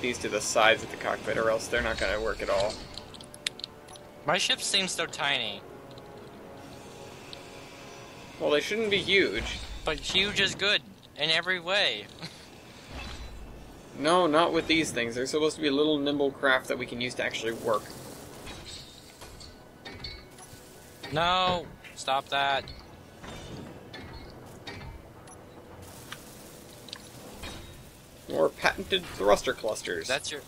these to the sides of the cockpit, or else they're not going to work at all. My ship seems so tiny, Well, they shouldn't be huge. but huge is good in every way. No, not with these things. They're supposed to be a little nimble craft that we can use to actually work. No, stop that. More patented thruster clusters. That's your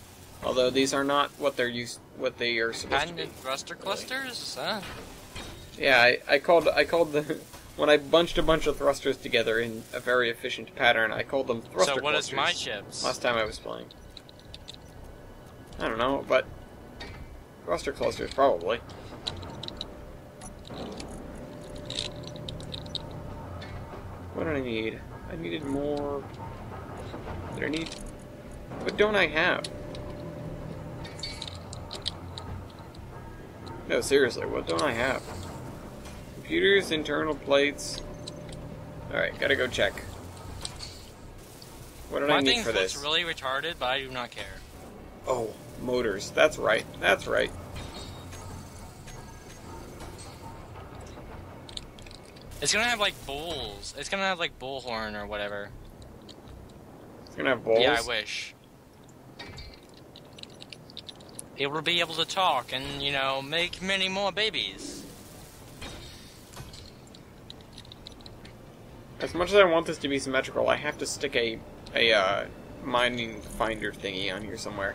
Although these are not what they're used, what they are supposed patented thruster clusters? Huh? to be. Yeah, I, I called I called the when I bunched a bunch of thrusters together in a very efficient pattern. I called them thruster So what is clusters. my ships? Last time I was playing. I don't know, but thruster clusters probably. What did I need? I needed more. Did I need? What don't I have? No, seriously, what don't I have? Computers, internal plates. Alright, gotta go check. What did My I need for this? really retarded, but I do not care. Oh, motors. That's right. That's right. It's gonna have like bulls. It's gonna have like bullhorn or whatever. It's gonna have balls. Yeah, I wish. It will be able to talk and, you know, make many more babies. As much as I want this to be symmetrical, I have to stick a a uh, mining finder thingy on here somewhere,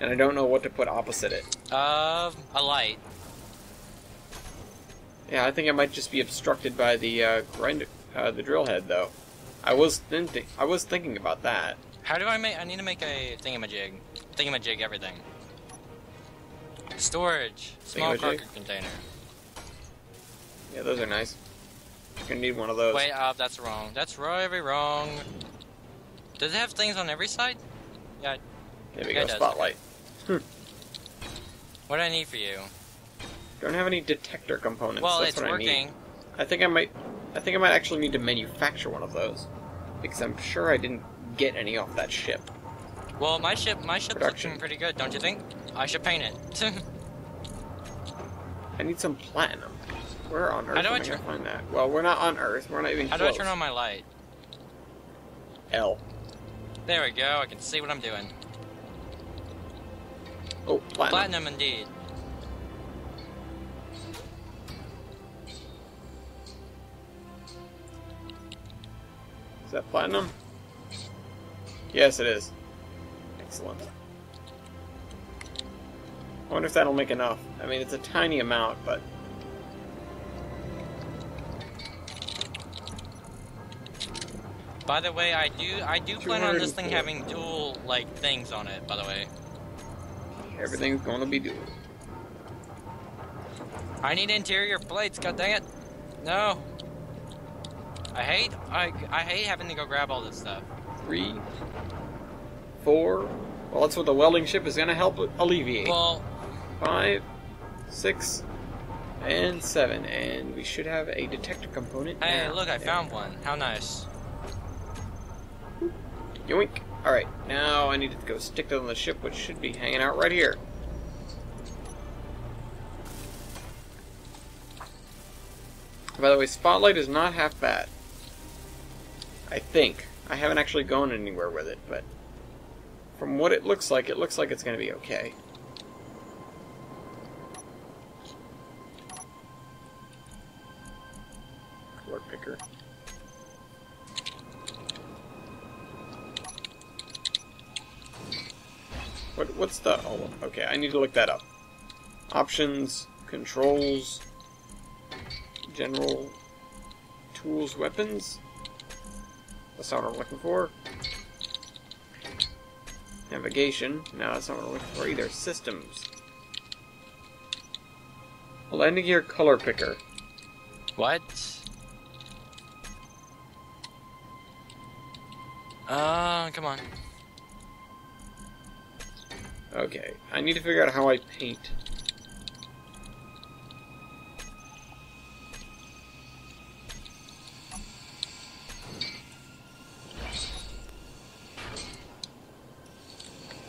and I don't know what to put opposite it. Uh, a light. Yeah, I think it might just be obstructed by the uh, grinder, uh, the drill head, though. I was thinking, I was thinking about that. How do I make? I need to make a thingamajig. Thingamajig everything. Storage. Small cargo container. Yeah, those are nice. You're Gonna need one of those. Wait, uh, that's wrong. That's very wrong. Does it have things on every side? Yeah. there we go. Spotlight. What do I need for you? Don't have any detector components. well, That's it's what I working. need. I think I might. I think I might actually need to manufacture one of those because I'm sure I didn't get any off that ship. Well, my ship, my ship's Production. looking pretty good, don't you think? I should paint it. I need some platinum. Where on earth How do I I turn- find that? Well, we're not on Earth. We're not even How do I close. turn on my light? L. There we go. I can see what I'm doing. Oh, platinum. Platinum, indeed. Is that platinum? Yes, it is. Excellent. I wonder if that'll make enough. I mean, it's a tiny amount, but By the way, I do I do plan on this thing having dual like things on it. By the way, everything's going to be dual. I need interior plates. God dang it! No. I hate I I hate having to go grab all this stuff. Three, four. Well, that's what the welding ship is going to help alleviate. Well, Five, six, and seven, and we should have a detector component. hey, now. look, I There. found one. How nice. Yoink! Alright, now I need to go stick it on the ship, which should be hanging out right here. By the way, Spotlight is not half bad. I think. I haven't actually gone anywhere with it, but from what it looks like, it looks like it's going to be okay. Color picker. What, what's the... Oh, okay, I need to look that up. Options, controls, general, tools, weapons? That's not what I'm looking for. Navigation. No, that's not what I'm looking for either. Systems. Landing gear color picker. What? Uh, come on. Okay, I need to figure out how I paint.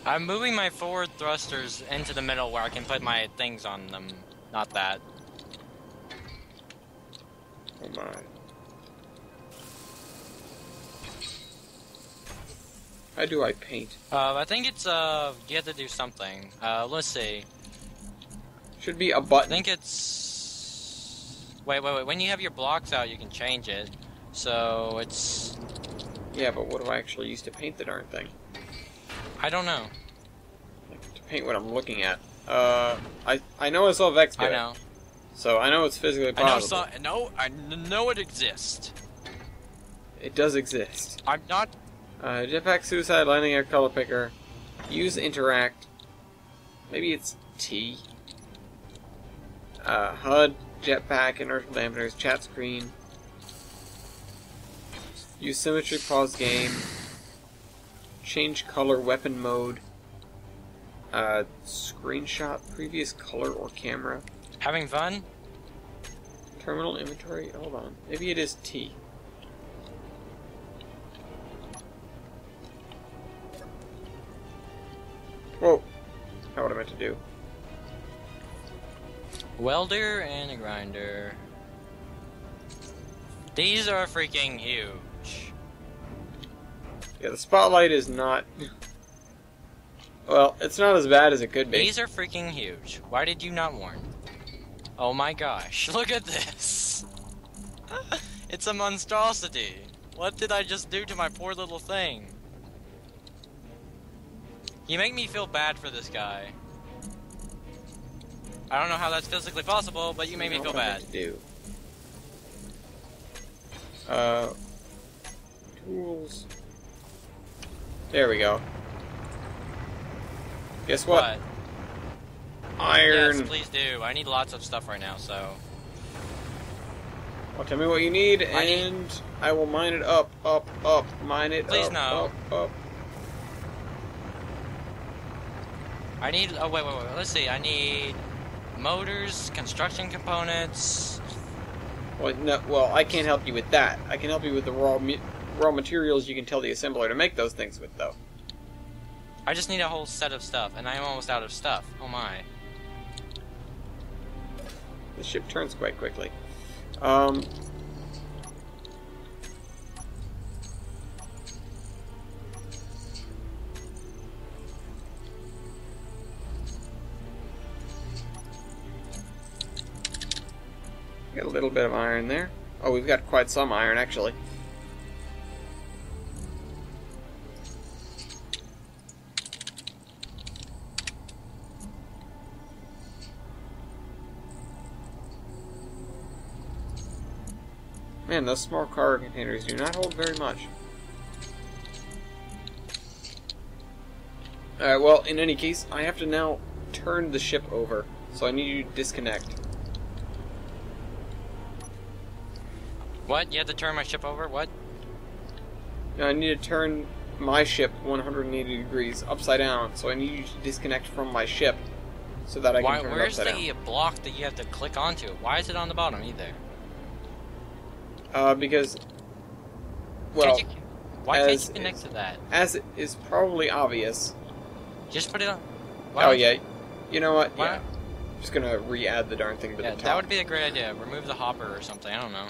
I'm moving my forward thrusters into the middle where I can put my things on them. Not that. Oh my. How do I paint? Uh, I think it's, uh, you have to do something. Uh, let's see. Should be a button. I think it's... Wait, wait, wait. When you have your blocks out, you can change it. So, it's... Yeah, but what do I actually use to paint the darn thing? I don't know. To paint what I'm looking at. Uh, I I know I saw Vex I know. so I know it's physically possible. I know, so, no, I know it exists. It does exist. I'm not... Uh, jetpack, suicide, landing gear, color picker, use, interact. Maybe it's T. Uh, HUD, jetpack, inertial dampeners, chat screen. Use symmetry, pause game. Change color, weapon mode. Uh, screenshot, previous color or camera. Having fun? Terminal inventory, hold on. Maybe it is T. Whoa. Not what I meant to do. Welder and a grinder. These are freaking huge. Yeah, the spotlight is not. Well, it's not as bad as it could be. These are freaking huge. Why did you not warn? Oh my gosh, look at this! it's a monstrosity! What did I just do to my poor little thing? You make me feel bad for this guy. I don't know how that's physically possible, but you made me feel bad. do. Uh, tools. There we go. Guess what? Iron. Yes, please do. I need lots of stuff right now, so. Well, tell me what you need, I need- and I will mine it up, up, up, mine it Please up, no. up, up. I need. Oh, wait, wait, wait. Let's see. I need motors, construction components. Well, no, well, I can't help you with that. I can help you with the raw raw materials you can tell the assembler to make those things with, though. I just need a whole set of stuff, and I am almost out of stuff. Oh my. The ship turns quite quickly. Um, Got a little bit of iron there. Oh, we've got quite some iron, actually. Man, those small cargo containers do not hold very much. Alright, well, in any case, I have to now turn the ship over. So I need you to disconnect. What? You had to turn my ship over? What? I need to turn my ship 180 degrees upside down, so I need you to disconnect from my ship so that I can Why, turn it upside down. where's the block that you have to click onto? Why is it on the bottom either? Uh, because, well, you, why can't as you connect to that? as is probably obvious. Just put it on. Why oh don't you- yeah, you know what? Why Yeah, just gonna re-add the darn thing to Yeah, the top. that would be a great idea. Remove the hopper or something. I don't know.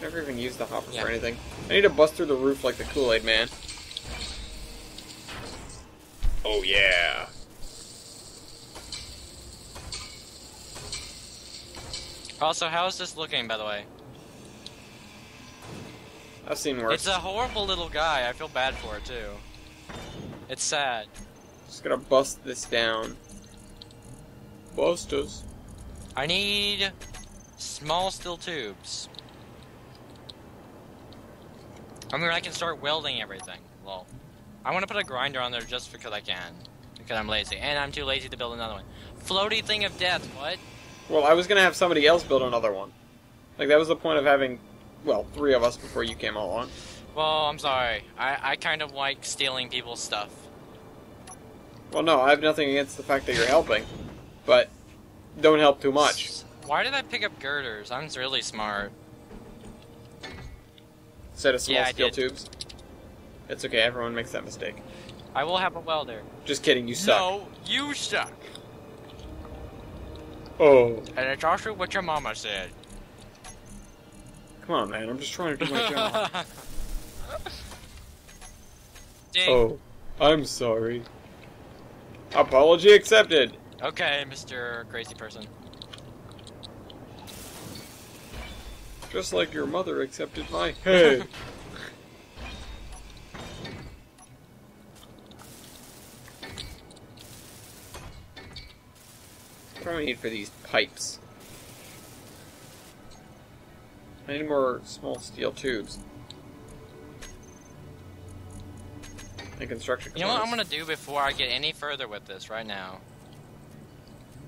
Never even used the hopper Yeah. for anything. I need to bust through the roof like the Kool-Aid man. Oh yeah. Also, how is this looking, by the way? I've seen worse. It's a horrible little guy. I feel bad for it too. It's sad. Just gonna bust this down. Bust us. I need small steel tubes. I mean, I can start welding everything. Well, I want to put a grinder on there just because I can. Because I'm lazy. And I'm too lazy to build another one. Floaty thing of death, what? Well, I was gonna have somebody else build another one. Like that was the point of having, well, three of us before you came along. Well, I'm sorry. I, I kind of like stealing people's stuff. Well, no, I have nothing against the fact that you're helping, but don't help too much. Why did I pick up girders? I'm really smart. Set of small Yeah, steel tubes. It's okay. Everyone makes that mistake. I will have a welder. Just kidding, you suck. No, you suck. Oh. And it's also what your mama said. Come on, man. I'm just trying to do my job. Ding. oh. I'm sorry. Apology accepted. Okay, Mr. Crazy Person. Just like your mother accepted my head. what do I need for these pipes? I need more small steel tubes. And construction You know what I'm gonna do before I get any further with this right now?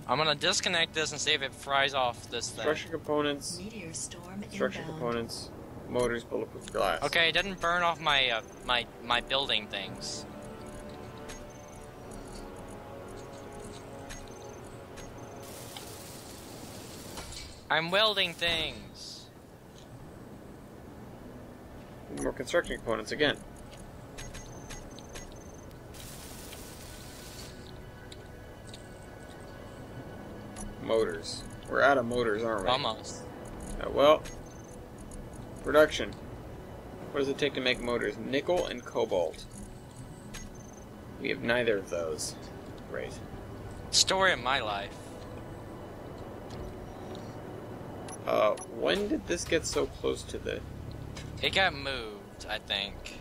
I'm gonna disconnect this and see if it fries off this thing. Construction components, Meteor storm construction inbound. components, motors, bulletproof glass. Okay, it didn't burn off my uh, my my building things. I'm welding things. More construction components again. Motors. We're out of motors, aren't we? Almost. Uh, well, production. What does it take to make motors? Nickel and cobalt. We have neither of those. Great. Story of my life. Uh, when did this get so close to the... It got moved, I think.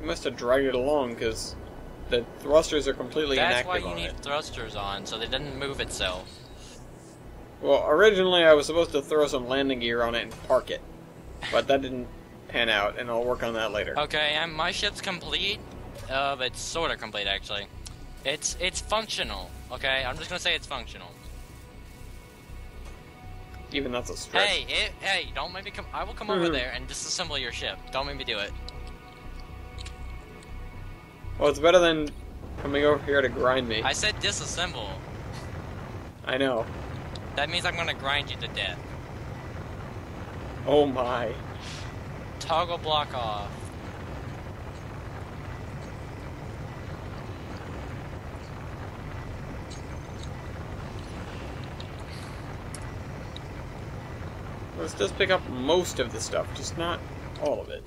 You must have dragged it along, because the thrusters are completely inactive. That's why you need it. thrusters on, so they didn't move itself. Well, originally I was supposed to throw some landing gear on it and park it, but that didn't pan out, and I'll work on that later. Okay, and my ship's complete. Uh, it's sort of complete actually. It's it's functional. Okay, I'm just gonna say it's functional. Even that's a stretch. Hey, it, hey, don't make me come. I will come over there and disassemble your ship. Don't make me do it. Well, it's better than coming over here to grind me. I said disassemble. I know. That means I'm gonna grind you to death. Oh my. Toggle block off. Let's just pick up most of the stuff, just not all of it.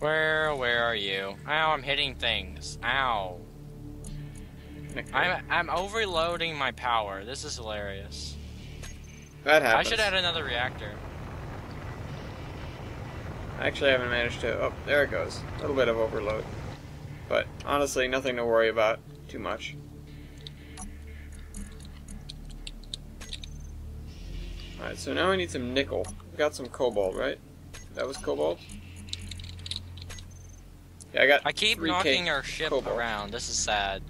Where, where are you? Ow, I'm hitting things. Ow. I'm, I'm overloading my power. This is hilarious. that happens. I should add another reactor. I actually haven't managed to. Oh, there it goes. A little bit of overload. But honestly, nothing to worry about too much. Alright, so now I need some nickel. We got some cobalt, right? That was cobalt? Yeah, I got I keep 3K knocking our ship cobalt. around. This is sad.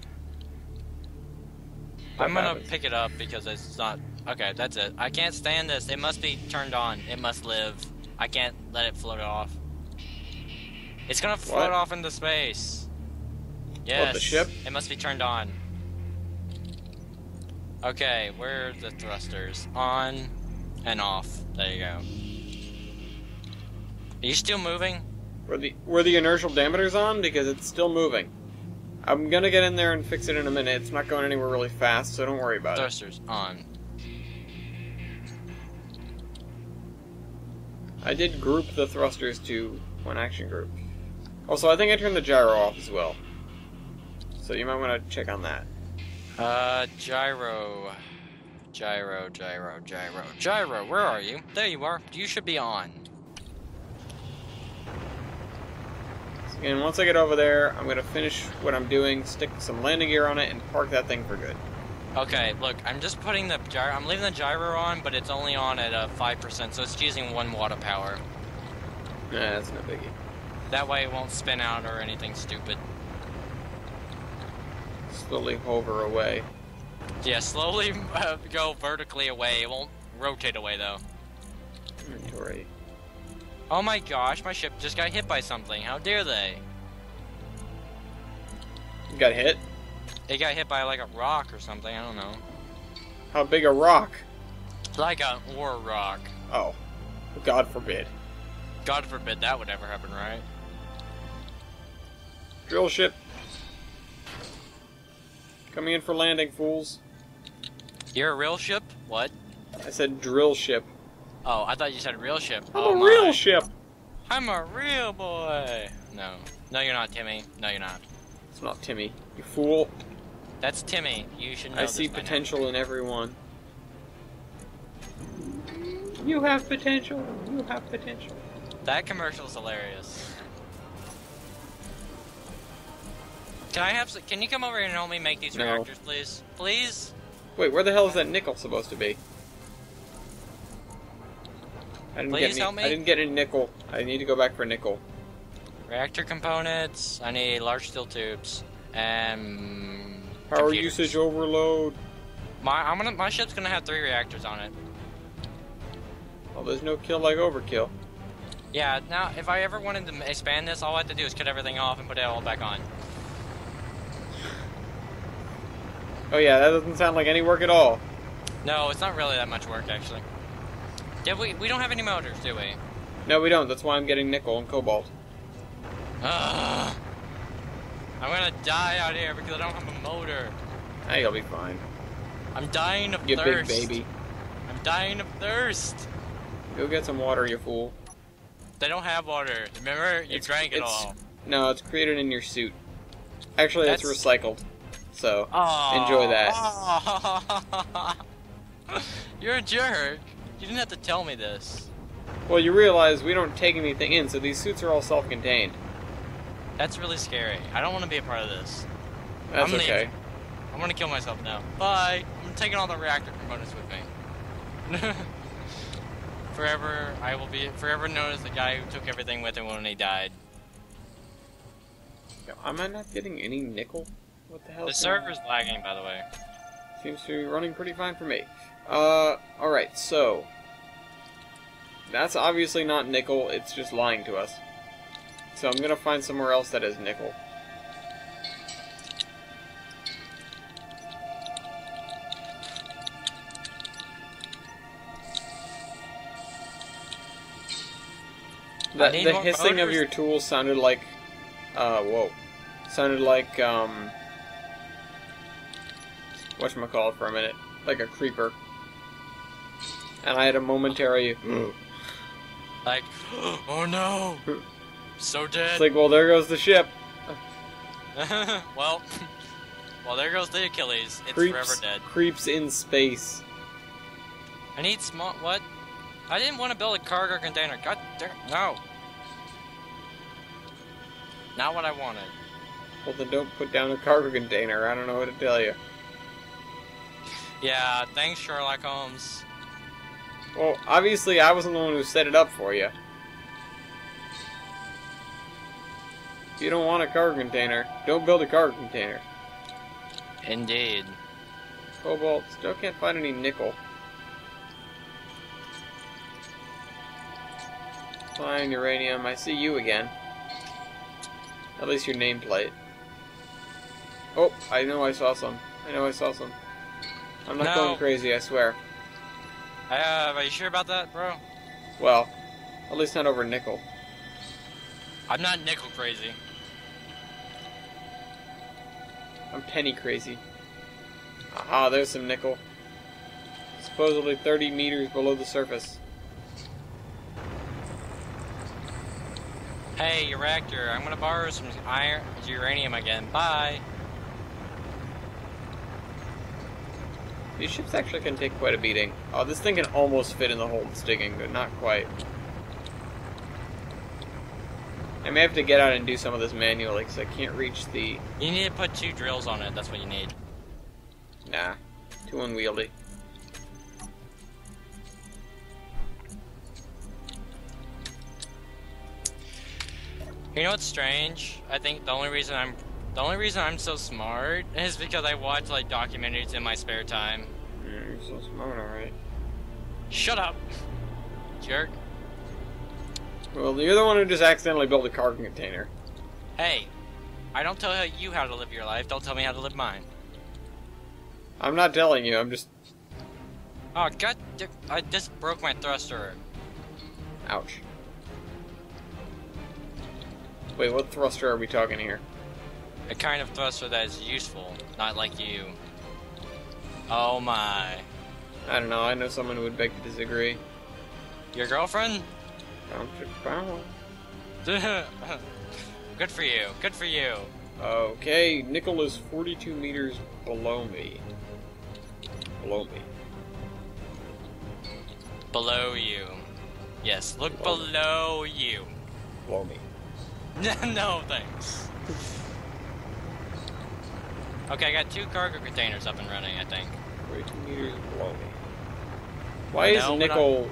That I'm gonna happens. pick it up because it's not. Okay, that's it. I can't stand this. It must be turned on. It must live. I can't let it float off. It's gonna float What? off into space. Yes. the ship? It must be turned on. Okay, where are the thrusters? On and off. There you go. Are you still moving? Were the were the inertial dampers on? Because it's still moving. I'm gonna get in there and fix it in a minute. It's not going anywhere really fast, so don't worry about it. Thrusters on. I did group the thrusters to one action group. Also, I think I turned the gyro off as well. So you might want to check on that. Uh, gyro. Gyro, gyro, gyro. Gyro, where are you? There you are. You should be on. And once I get over there, I'm gonna finish what I'm doing, stick some landing gear on it, and park that thing for good. Okay, look, I'm just putting the gyro. I'm leaving the gyro on, but it's only on at uh, 5%, so it's using 1 watt of power. Nah, that's no biggie. That way it won't spin out or anything stupid. Slowly hover away. Yeah, slowly uh, go vertically away. It won't rotate away, though. Inventory. Oh my gosh, my ship just got hit by something. How dare they? You got hit? It got hit by like a rock or something. I don't know. How big a rock? Like a ore rock. Oh, God forbid. God forbid that would ever happen, right? Drill ship. Coming in for landing, fools. You're a real ship? What? I said drill ship. Oh, I thought you said real ship. I'm oh a my. real ship. I'm a real boy. No. No, you're not, Timmy. No, you're not. It's not Timmy. You fool. That's Timmy. You should know I see potential in everyone. You have potential. You have potential. That commercial's hilarious. Can I have? s- Can you come over here and help me make these No. reactors, please? Please. Wait, where the hell is that nickel supposed to be? I didn't Please get any, help me. I didn't get any nickel. I need to go back for nickel. Reactor components. I need large steel tubes and Power computers. usage overload. My I'm gonna my ship's gonna have three reactors on it. Oh, there's no kill like overkill. Yeah. Now, if I ever wanted to expand this, all I have to do is cut everything off and put it all back on. Oh yeah, that doesn't sound like any work at all. No, it's not really that much work actually. Yeah, we we don't have any motors, do we? No, we don't. That's why I'm getting nickel and cobalt. Ugh. I'm gonna die out here because I don't have a motor. Ah, you'll be fine. I'm dying of You thirst. big baby. I'm dying of thirst. Go get some water, you fool. They don't have water. Remember, you It's- drank it all. No, it's created in your suit. Actually, it's recycled. So, Enjoy that. You're a jerk. You didn't have to tell me this. well, you realize we don't take anything in, so these suits are all self-contained. That's really scary. I don't want to be a part of this. That's I'm leaving. okay. I'm gonna kill myself now. Bye. I'm taking all the reactor components with me. forever, I will be forever known as the guy who took everything with him when he died. Am I not getting any nickel? What the hell? The server's lagging, by the way. Seems to be running pretty fine for me. Uh, alright, so. That's obviously not nickel, it's just lying to us. So I'm gonna find somewhere else that is nickel. The, the hissing of your tools sounded like, uh, whoa, sounded like, um, whatchamacallit for a minute, like a creeper. And I had a momentary, Like, oh no, so dead. it's like, well, there goes the ship. well, well, there goes the Achilles. It's creeps, forever dead. creeps in space. I need small. What? I didn't want to build a cargo container. God damn. No. Not what I wanted. Well, then don't put down a cargo container. I don't know what to tell you. Yeah, thanks, Sherlock Holmes. Well, obviously, I wasn't the one who set it up for you. If you don't want a cargo container, don't build a cargo container. Indeed. Cobalt, still can't find any nickel. Fine, uranium, I see you again. At least your nameplate. Oh, I know I saw some. I know I saw some. I'm not No. going crazy, I swear. Uh, are you sure about that, bro? Well, at least not over nickel. I'm not nickel crazy. I'm penny crazy. Aha, there's some nickel. Supposedly 30 meters below the surface. Hey, your reactor, I'm gonna borrow some iron, uranium again. Bye. These ships actually can take quite a beating. Oh, this thing can almost fit in the hole it's digging, but not quite. I may have to get out and do some of this manually because I can't reach the... You need to put two drills on it. That's what you need. Nah, too unwieldy. You know what's strange? I think the only reason I'm the only reason I'm so smart is because I watch like documentaries in my spare time. Mm, you're so smart, alright. Shut up, jerk. Well, you're the one who just accidentally built a cargo container. Hey, I don't tell you how to live your life. Don't tell me how to live mine. I'm not telling you, I'm just... Oh god, I just broke my thruster. Ouch. Wait, what thruster are we talking here? A kind of thruster that is useful, not like you. Oh my. I don't know. I know someone who would beg to disagree. Your girlfriend? Bounce it, bounce. Good for you. Good for you. Okay, Nickel is 42 meters below me. Below me. Below you. Yes, look Below. below you. Below me. no, thanks. Okay, I got two cargo containers up and running, I think. 42 meters below me. Why I is Nickel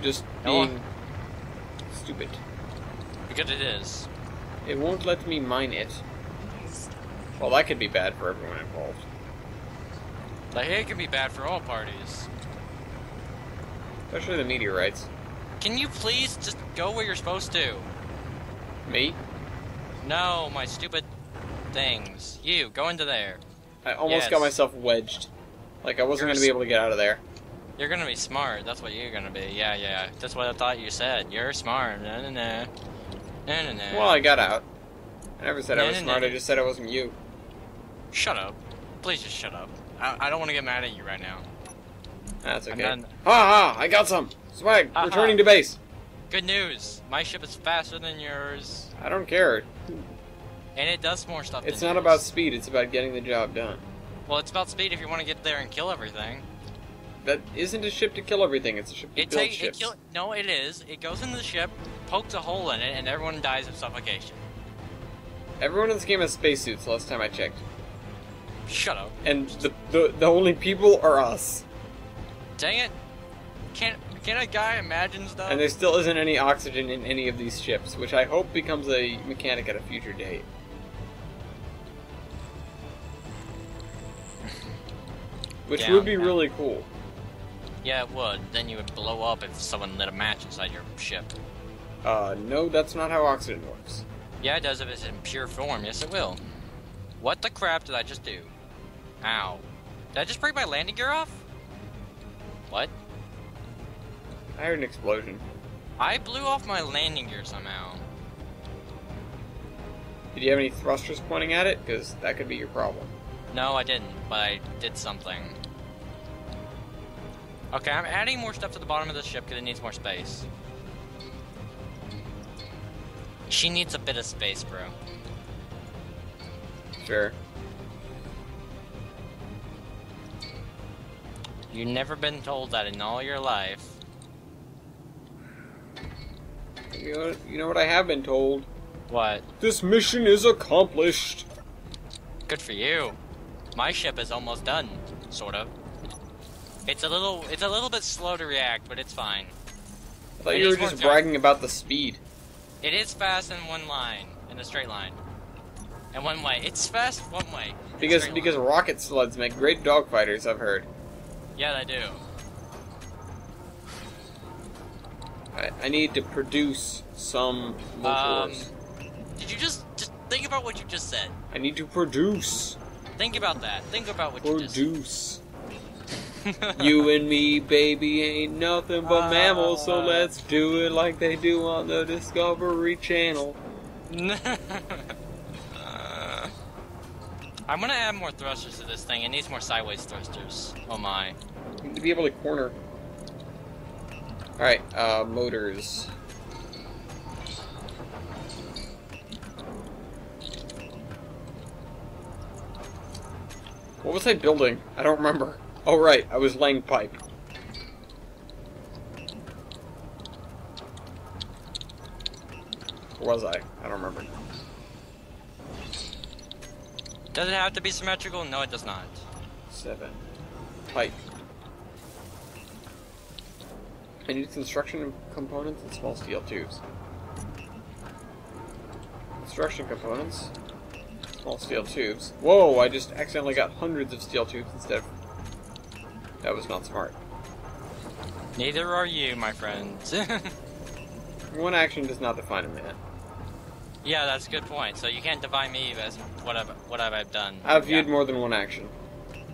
just No, being stupid? Because it is. It won't let me mine it. Well, that could be bad for everyone involved. Like, it can be bad for all parties. Especially the meteorites. Can you please just go where you're supposed to? Me? No, my stupid things. You, go into there. I almost Yes. got myself wedged. Like I wasn't going to be able to get out of there. You're gonna be smart. That's what you're gonna be. Yeah, yeah. That's what I thought you said. You're smart. No, no, no. No, no, no. Well, I got out. I never said I was no, smart. no. I just said I wasn't you. Shut up. Please just shut up. I, I don't want to get mad at you right now. That's okay. done. Ha ha! I got some swag. Returning to base. Good news. My ship is faster than yours, I don't care. And it does more stuff. It's not yours. about speed. It's about getting the job done. Well, it's about speed if you want to get there and kill everything. That isn't a ship to kill everything. It's a ship to It build takes. It ships. kill. No, it is. It goes into the ship, pokes a hole in it, and everyone dies of suffocation. Everyone in this game has spacesuits. Last time I checked, Shut up. and the the, the only people are us. Dang it. Can't. Can a guy imagine stuff? And there still isn't any oxygen in any of these ships, which I hope becomes a mechanic at a future date. Which would be yeah. really cool. Yeah, it would. Then you would blow up if someone lit a match inside your ship. Uh, no, that's not how oxygen works. Yeah, it does if it's in pure form. Yes, it will. What the crap did I just do? Ow. Did I just break my landing gear off? What? I heard an explosion. I blew off my landing gear somehow. Did you have any thrusters pointing at it? Because that could be your problem. No, I didn't, but I did something. Okay, I'm adding more stuff to the bottom of the ship because it needs more space. She needs a bit of space, bro. Sure. You've never been told that in all your life. You know, you know what I have been told? What? This mission is accomplished. Good for you. My ship is almost done, sort of. It's a little, it's a little bit slow to react, but it's fine. I thought It you were just bragging about the speed. It is fast in one line, in a straight line, and one way. It's fast one way. Because because line. rocket sleds make great dogfighters, I've heard. yeah, they do. I, I need to produce some Um, motors. Did you just just think about what you just said? I need to produce. Think about that. Think about what you just said. Produce. you and me, baby, ain't nothing but mammals, so Uh. let's do it like they do on the Discovery Channel. Uh, I'm gonna add more thrusters to this thing. It needs more sideways thrusters. Oh my. To be able to corner. Alright, uh, motors. What was I building? I don't remember. Oh, right, I was laying pipe. Or was I? I don't remember. Does it have to be symmetrical? No, it does not. Seven. Pipe. I need construction components and small steel tubes. Construction components. Small steel tubes. Whoa, I just accidentally got hundreds of steel tubes instead of... That was not smart. Neither are you, my friends. One action does not define a man. yeah, that's a good point. So you can't define me as whatever what I've what I've done. I've viewed Yeah. more than one action.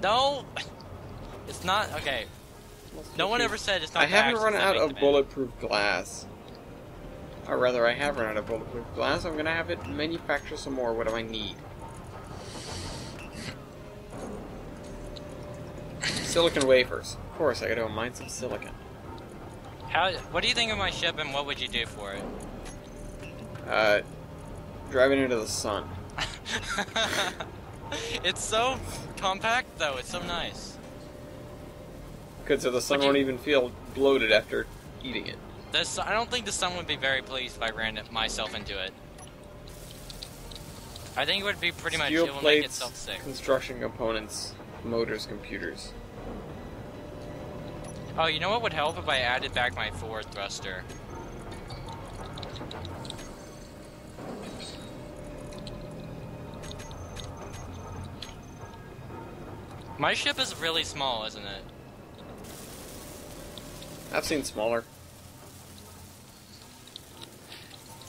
No, it's not okay. No one ever said it's not. I haven't run out of bulletproof glass. Or rather, I have run out of bulletproof glass. I'm gonna have it manufacture some more. What do I need? Silicon wafers. Of course, I gotta go mine some silicon. How? What do you think of my ship, and what would you do for it? Uh, driving into the sun. it's so compact, though. It's so nice. Good, so the sun you- won't even feel bloated after eating it. This, I don't think the sun would be very pleased if I ran myself into it. I think it would be pretty much Steel it will make itself sick. construction components, motors, computers. Oh, you know what would help if I added back my forward thruster? My ship is really small, isn't it? I've seen smaller.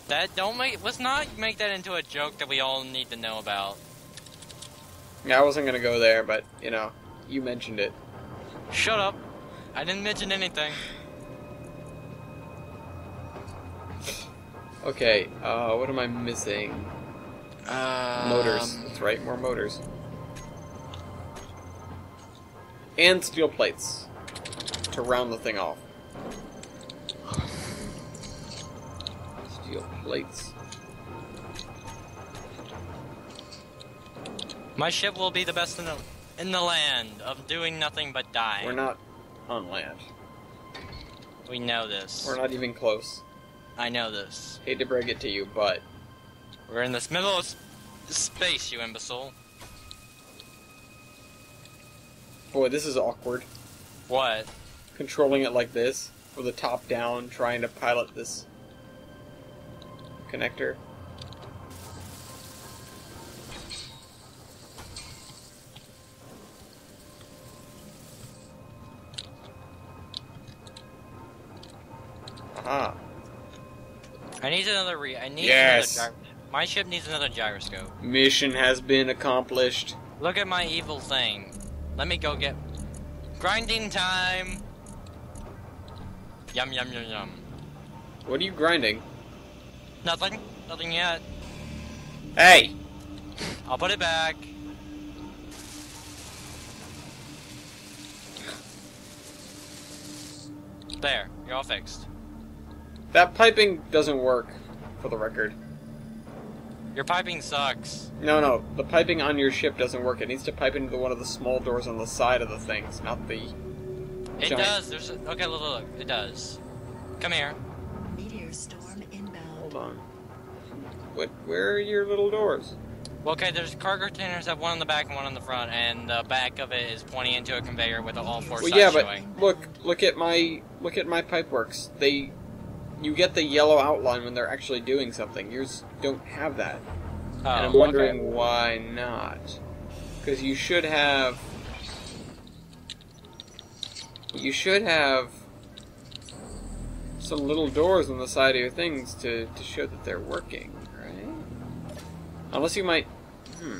That don't make let's not make that into a joke that we all need to know about. Yeah, I wasn't gonna go there, but you know, you mentioned it. Shut up. I didn't mention anything. Okay, uh, what am I missing? Motors. Um, That's right, more motors. And steel plates to round the thing off. Steel plates. My ship will be the best in the in the land of doing nothing but die. We're not on land. We know this. We're not even close. I know this. Hate to break it to you, but We're in this middle of space, you imbecile. boy, this is awkward. What? Controlling it like this, with the top down, trying to pilot this connector. Aha. I need another re. I need Yes. another. My ship needs another gyroscope. Mission has been accomplished. Look at my evil thing. Let me go get grinding time. Yum yum yum yum. What are you grinding? Nothing. Nothing yet. Hey! I'll put it back. There, you're all fixed. That piping doesn't work, for the record. Your piping sucks. No, no, the piping on your ship doesn't work. It needs to pipe into one of the small doors on the side of the things, not the. It Giant. does. There's a, okay. Look, look, look. It does. Come here. Meteor storm inbound. Hold on. What? Where are your little doors? Well, okay, there's cargo containers have one on the back and one on the front, and the back of it is pointing into a conveyor with all four Well, sides yeah, but showing. look, look at my look at my pipeworks. They, you get the yellow outline when they're actually doing something. Yours don't have that, Oh, and I'm okay. wondering why not. Because you should have. You should have some little doors on the side of your things to, to show that they're working, right? Unless you might. Hmm.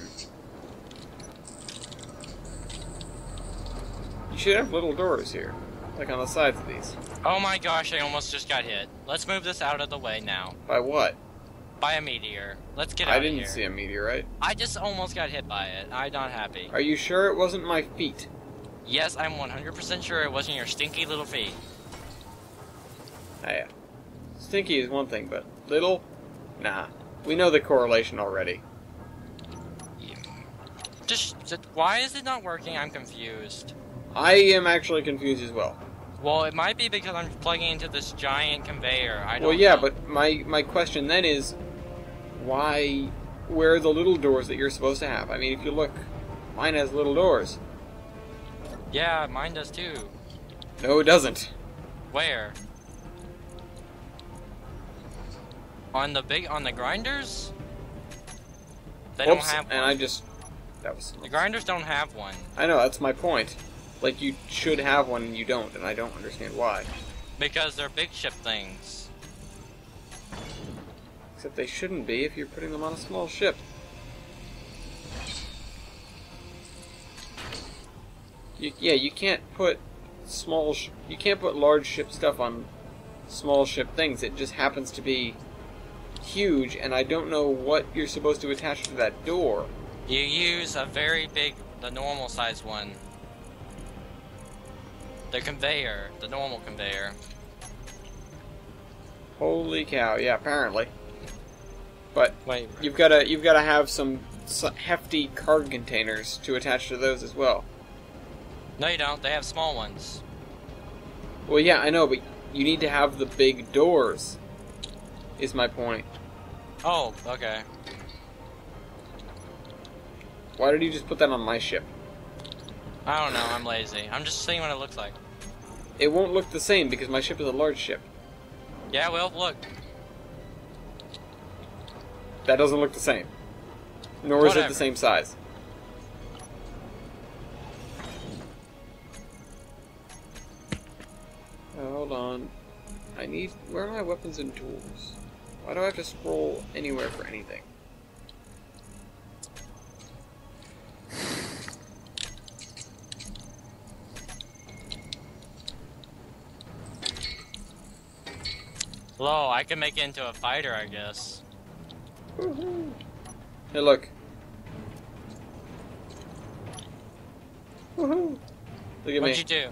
You should have little doors here, like on the sides of these. Oh my gosh, I almost just got hit. Let's move this out of the way now. By what? By a meteor. Let's get out. I didn't see a meteorite. I just almost got hit by it. I'm not happy. Are you sure it wasn't my feet? Yes, I'm 100% sure it wasn't your stinky little feet. Yeah. Stinky is one thing, but little? Nah. We know the correlation already. Just, just- why is it not working? I'm confused. I am actually confused as well. Well, it might be because I'm plugging into this giant conveyor. I don't Well, yeah, know. but my my question then is, why? Where are the little doors that you're supposed to have? I mean, if you look, mine has little doors. Yeah, mine does too. No, it doesn't. Where? On the big on the grinders? They don't have one. and I just that was. The grinders don't have one I know that's my point. Like you should have one and you don't, and I don't understand why. because they're big ship things. Except they shouldn't be if you're putting them on a small ship. You, yeah, you can't put small. You can't put large ship stuff on small ship things. It just happens to be huge, and I don't know what you're supposed to attach to that door. You use a very big, the normal size one. The conveyor, the normal conveyor. Holy cow! Yeah, apparently. But Wait, you've got to you've got to have some hefty cargo containers to attach to those as well. no, you don't. They have small ones. Well, yeah, I know, but you need to have the big doors. Is my point. Oh, okay. Why did you just put that on my ship? I don't know. I'm lazy. I'm just seeing what it looks like. It won't look the same because my ship is a large ship. Yeah, well, look. That doesn't look the same. Nor is it the same size. Oh, hold on. I need. Where are my weapons and tools? Why do I have to scroll anywhere for anything? Low, I can make it into a fighter, I guess. Woohoo! Hey, look. Woohoo! Look at me. What'd you do?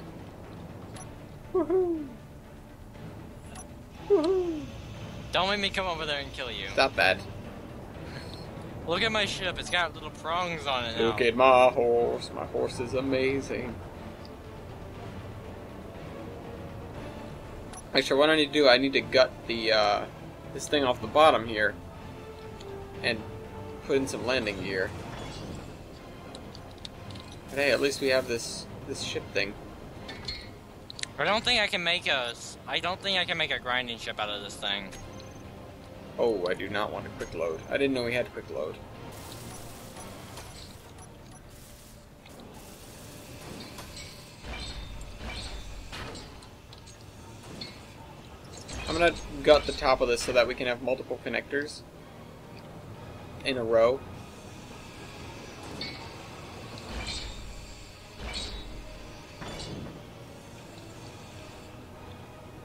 Woohoo! Woohoo! Don't make me come over there and kill you. Not bad. Look at my ship. It's got little prongs on it now. Look at my horse. My horse is amazing. Actually, what I need to do, I need to gut the uh, this thing off the bottom here, and put in some landing gear. But hey, at least we have this this ship thing. I don't think I can make a. I don't think I can make a grinding ship out of this thing. Oh, I do not want a quick load. I didn't know we had quick load. I'm gonna gut the top of this so that we can have multiple connectors in a row.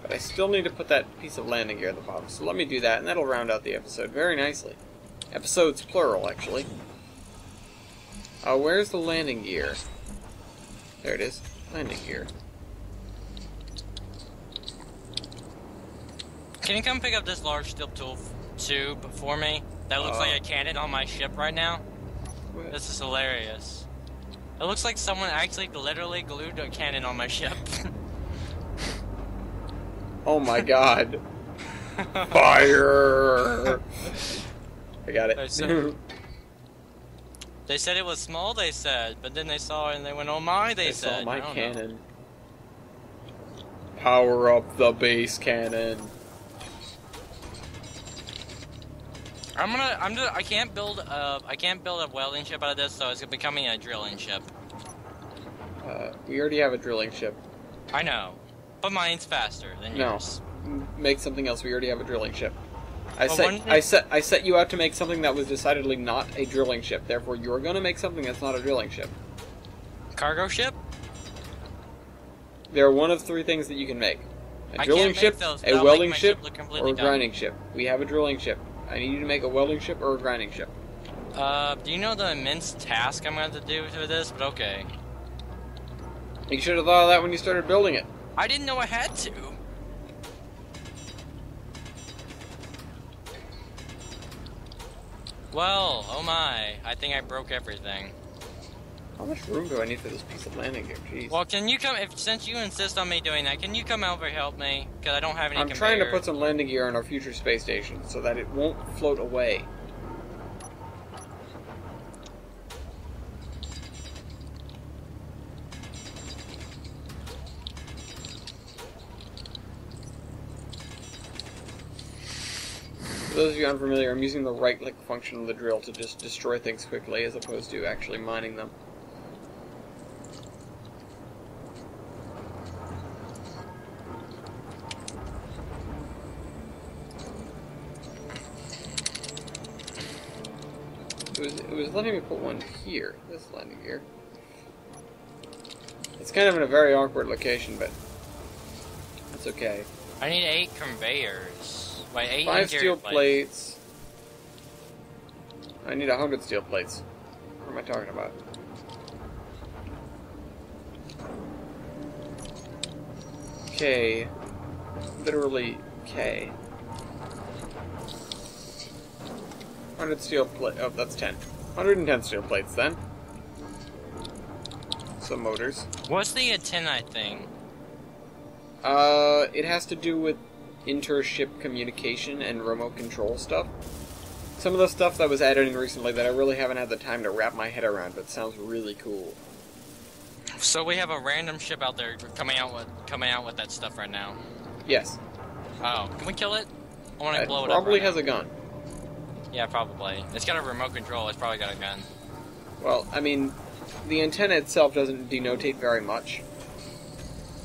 But I still need to put that piece of landing gear at the bottom. So let me do that, and that'll round out the episode very nicely. Episodes plural, actually. Uh, where's the landing gear? There it is. Landing gear. Can you come pick up this large steel tool f- tube for me? That looks Uh. like a cannon on my ship right now. What? This is hilarious. It looks like someone actually literally glued a cannon on my ship. Oh my god. Fire! I got it. some- They said it was small, they said, but then they saw it and they went, oh my, they, They said. saw my don't know. cannon. Power up the base cannon. I'm gonna, I'm gonna, I can't build a, I can't build a welding ship out of this, so it's becoming a drilling ship. Uh, we already have a drilling ship. I know, but mine's faster than No. yours. Make something else. We already have a drilling ship. I Well, set I set I set you out to make something that was decidedly not a drilling ship. Therefore, you're going to make something that's not a drilling ship. Cargo ship? There are one of three things that you can make: a I drilling ship, those a welding ship, ship or a dumb. grinding ship. We have a drilling ship. I need you to make a welding ship or a grinding ship. Uh, do you know the immense task I'm gonna have to do for this? But okay. You should have thought of that when you started building it. I didn't know I had to. Well, oh my, I think I broke everything. How much room do I need for this piece of landing gear? Jeez. Well, can you come, if since you insist on me doing that, can you come over and help me? Because I don't have any I'm trying to put some landing gear on our future space station so that it won't float away. For those of you unfamiliar, I'm using the right click function of the drill to just destroy things quickly as opposed to actually mining them. Was letting me put one here, this landing gear. It's kind of in a very awkward location, but that's okay. I need eight conveyors. Wait, eight Five steel plates. plates. I need a hundred steel plates. What am I talking about? K. Literally K. 100 steel plate. Oh, that's 10. 110 steel plates then. Some motors. What's the antennae thing? Uh, it has to do with inter-ship communication and remote control stuff. Some of the stuff that was added in recently that I really haven't had the time to wrap my head around, but sounds really cool. So we have a random ship out there coming out with coming out with that stuff right now. Yes, Oh, can we kill it? I want to it blow it probably up. right has now. a gun. Yeah, probably. It's got a remote control. It's probably got a gun. Well, I mean, the antenna itself doesn't denotate very much.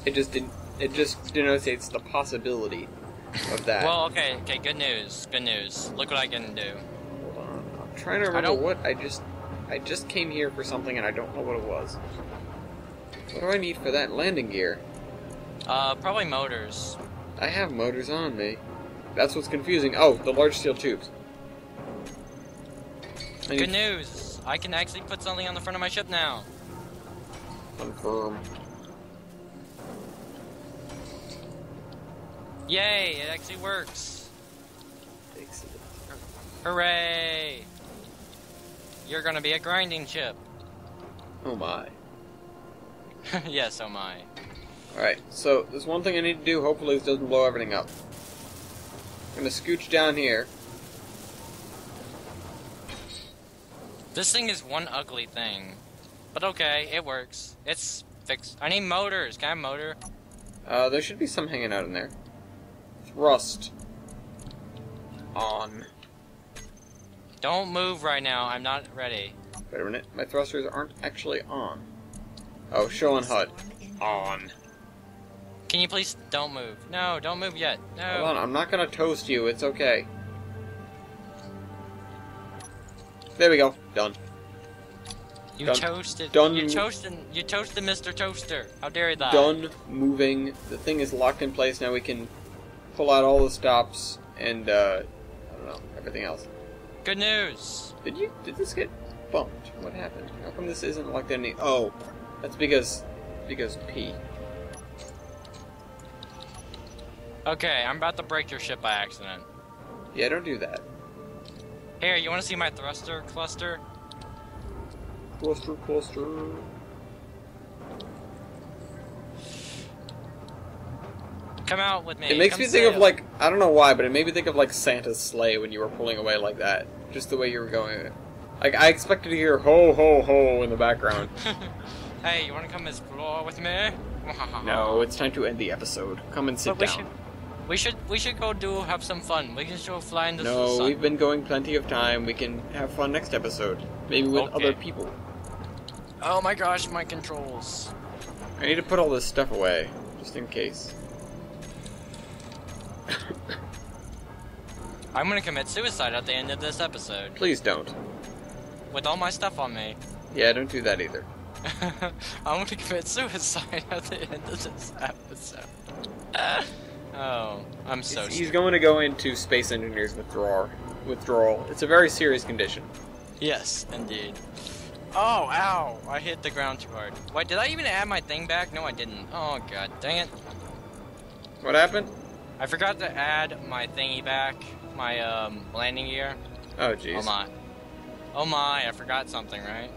It just den- it just denotates the possibility of that. Well, okay, okay. Good news. Good news. Look what I can do. Hold on, I'm trying to I remember don't- what I just I just came here for something and I don't know what it was. What do I need for that landing gear? Uh, probably motors. I have motors on me. That's what's confusing. Oh, the large steel tubes. Good news. I can actually put something on the front of my ship now. confirm. Yay! It actually works. Excellent. Hooray! You're gonna be a grinding ship. Oh my. yes, oh my. Alright, so there's one thing I need to do. Hopefully this doesn't blow everything up. I'm gonna scooch down here. This thing is one ugly thing. But okay, it works. It's fixed. I need motors. Can I have motor? Uh, there should be some hanging out in there. Thrust. On. Don't move right now. I'm not ready. Wait a minute, my thrusters aren't actually on. Oh, show on HUD. On. Can you please don't move? No, don't move yet. No. Hold on, I'm not gonna toast you, it's okay. There we go, done. You Done. toasted. Done. You toasted. You toasted Mr. Toaster. How dare you that? Done moving. The thing is locked in place, now we can pull out all the stops and, uh, I don't know, everything else. Good news. Did you, did this get bumped? What happened? How come this isn't locked in any, oh, that's because, because P. Okay, I'm about to break your ship by accident. Yeah, don't do that. Here, you want to see my thruster cluster? Cluster, cluster. Come out with me. It makes Come me think of sail. like I don't know why, but it made me think of like Santa's sleigh when you were pulling away like that. Just the way you were going. Like I expected to hear ho ho ho in the background. hey, you want to come explore with me? no, it's time to end the episode. Come and sit But we down. We should we should go do have some fun. We can go fly into the No, we've been going plenty of time. We can have fun next episode. Maybe with Okay. other people. Oh my gosh, my controls. I need to put all this stuff away, just in case. I'm gonna commit suicide at the end of this episode Please don't. with all my stuff on me. Yeah, don't do that either. I'm gonna commit suicide at the end of this episode. Oh, I'm so. he's, he's going to go into space engineers withdrawal. Withdrawal. It's a very serious condition. Yes, indeed. Oh, ow! I hit the ground too hard. Wait, did I even add my thing back? No, I didn't. Oh god, dang it! What happened? I forgot to add my thingy back, my um landing gear. Oh jeez. Oh my. Oh my, I forgot something, right?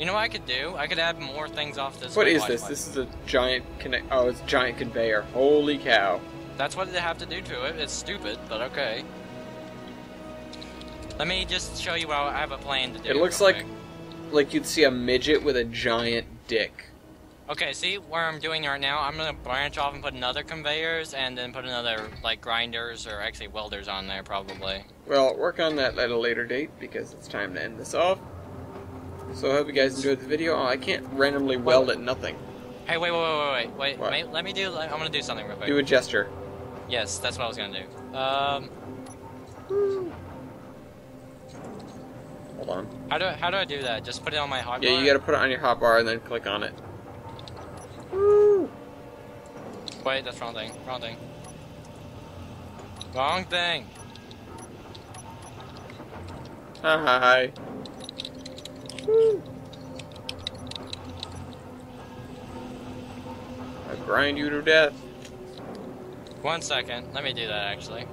You know what I could do? I could add more things off this What is this? watch. This is a giant connect. Oh, it's a giant conveyor. Holy cow! That's what they have to do to it. It's stupid, but okay. Let me just show you how I have a plan to do. It looks like- quick. Like you'd see a midget with a giant dick. Okay, see where I'm doing right now? I'm gonna branch off and put another conveyors and then put another like grinders or actually welders on there probably. Well, work on that at a later date because it's time to end this off. So I hope you guys enjoyed the video. Oh, I can't randomly weld at nothing. Hey, wait, wait, wait, wait, wait, wait. Let me do. I'm gonna do something real quick. Do a gesture. Yes, that's what I was gonna do. Um, Hold on. how do I, how do I do that? Just put it on my hotbar. Yeah, you gotta put it on your hotbar and then click on it. Woo! Wait, that's wrong thing. Wrong thing. Wrong thing. Hi. I grind you to death. One second. Let me do that actually.